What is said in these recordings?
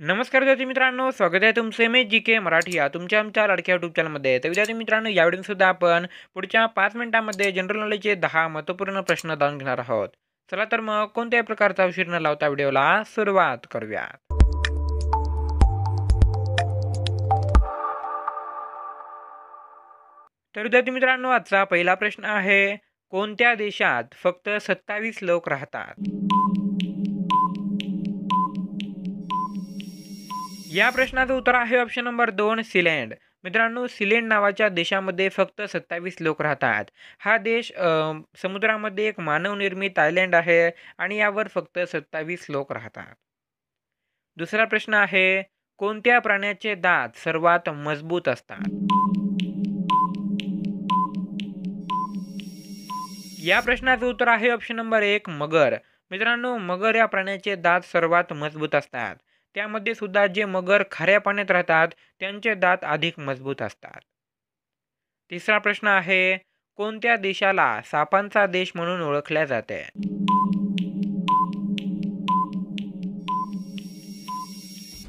नमस्कार विद्यार्थी मित्रांनो स्वागत आहे M H G K Marathi या तुमच्या आमच्या लाडक्या यूट्यूब चॅनलमध्ये तर विद्यार्थी मित्रांनो यावेळी सुद्धा आपण पुढच्या पाच मिनिटांमध्ये जनरल नॉलेजचे दहा महत्त्वपूर्ण प्रश्न जाणून घेणार आहोत. चला तर मग कोणत्याही प्रकारचा उशीर न लावता व्हिडिओला सुरुवात करूया तर विद्यार्थी मित्रांनो आजचा पहिला प्रश्न आहे कोणत्या देशात फक्त सत्तावीस लोक राहतात? या प्रश्नाचं उत्तर आहे ऑप्शन नंबर दोन सिलेंड. मित्रांनो सिलेंड नावाच्या देशामध्ये फक्त सत्तावीस लोक राहतात. हा देश समुद्रामध्ये एक मानवनिर्मित आयलँड आहे आणि यावर फक्त सत्तावीस लोक राहतात. दुसरा प्रश्न आहे कोणत्या प्राण्याचे दात सर्वात मजबूत असतात? या प्रश्नाचं उत्तर आहे ऑप्शन नंबर एक मगर. मित्रांनो मगर या प्राण्याचे दात सर्वात मजबूत असतात. त्यामध्ये सुद्धा जे मगर खाऱ्या पाण्यात राहतात त्यांचे दात अधिक मजबूत असतात. तिसरा प्रश्न आहे कोणत्या देशाला सापांचा देश म्हणून ओळखल्या जाते?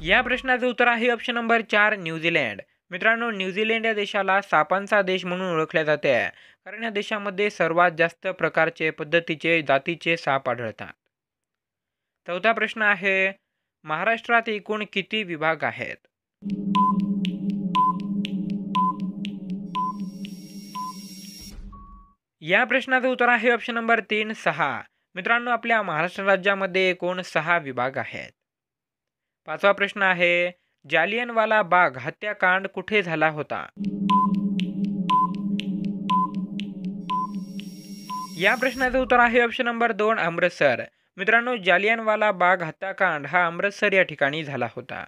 या प्रश्नाचं उत्तर आहे ऑप्शन नंबर चार न्यूझीलँड मित्रांनो न्यूझीलंड या देशाला सापांचा देश म्हणून ओळखले जाते कारण या देशामध्ये सर्वात जास्त प्रकारचे पद्धतीचे जातीचे साप आढळतात. चौथा प्रश्न आहे महाराष्ट्रात एकूण किती विभाग आहेत? या प्रश्नाचं उत्तर आहे ऑप्शन नंबर तीन सहा. मित्रांनो आपल्या महाराष्ट्र राज्यामध्ये एकूण सहा विभाग आहेत. पाचवा प्रश्न आहे जालियनवाला बाग हत्याकांड कुठे झाला होता? या प्रश्नाचं उत्तर आहे ऑप्शन नंबर दोन अमृतसर. मित्रांनो जालियनवाला बाग हत्याकांड हा अमृतसर या ठिकाणी झाला होता.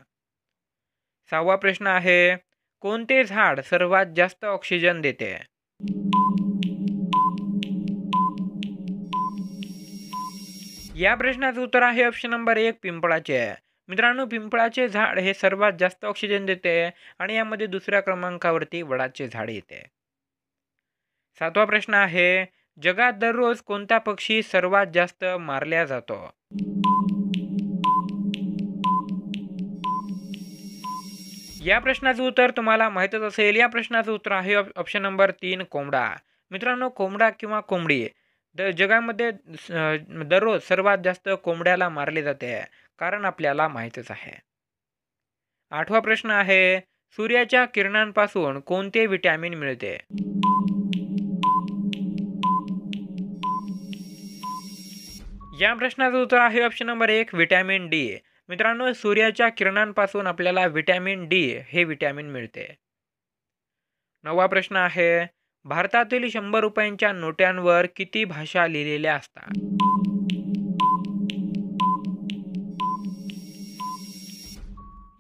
सहावा प्रश्न आहे कोणते झाड सर्वात जास्त ऑक्सिजन देते? या प्रश्नाचं उत्तर आहे ऑप्शन नंबर एक पिंपळाचे. मित्रांनो पिंपळाचे झाड हे सर्वात जास्त ऑक्सिजन देते आणि यामध्ये दुसऱ्या क्रमांकावरती वडाचे झाड येते. सातवा प्रश्न आहे जगात दररोज कोणता पक्षी सर्वात जास्त मारल्या जातो? या प्रश्नाचं उत्तर तुम्हाला माहीतच असेल. या प्रश्नाचं उत्तर आहे ऑप्शन नंबर तीन कोंबडा. मित्रांनो कोंबडा किंवा कोंबडी द जगामध्ये दररोज सर्वात जास्त कोंबड्याला मारले जाते कारण आपल्याला माहीतच आहे. आठवा प्रश्न आहे सूर्याच्या किरणांपासून कोणते विटॅमिन मिळते? या प्रश्नाचं उत्तर आहे ऑप्शन नंबर एक व्हिटॅमिन डी मित्रांनो सूर्याच्या किरणांपासून आपल्याला विटॅमिन डी हे विटॅमिन मिळते. नववा प्रश्न आहे भारतातील शंभर रुपयांच्या नोट्यांवर किती भाषा लिहिलेल्या असतात?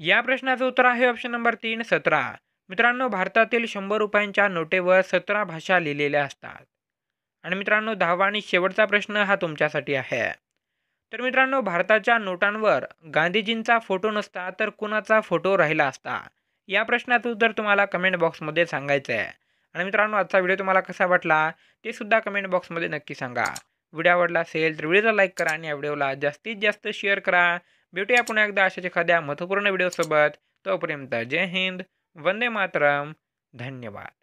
या प्रश्नाचं उत्तर आहे ऑप्शन नंबर तीन सतरा. मित्रांनो भारतातील शंभर रुपयांच्या नोटेवर सतरा भाषा लिहिलेल्या असतात. आणि मित्रांनो दहावा आणि शेवटचा प्रश्न हा तुमच्यासाठी आहे. तर मित्रांनो भारताच्या नोटांवर गांधीजींचा फोटो नसता तर कुणाचा फोटो राहिला असता? या प्रश्नाचं उत्तर तुम्हाला कमेंट बॉक्समध्ये सांगायचं आहे आणि मित्रांनो आजचा व्हिडिओ तुम्हाला कसा वाटला? ते सुद्धा कमेंट बॉक्समध्ये नक्की सांगा. व्हिडिओ आवडला असेल तर व्हिडिओला लाईक करा आणि या व्हिडिओला जास्तीत जास्त शेअर करा. भेटूया पुन्हा एकदा अशाच एखाद्या महत्त्वपूर्ण व्हिडिओसोबत तोपर्यंत जय हिंद वंदे मातरम. धन्यवाद.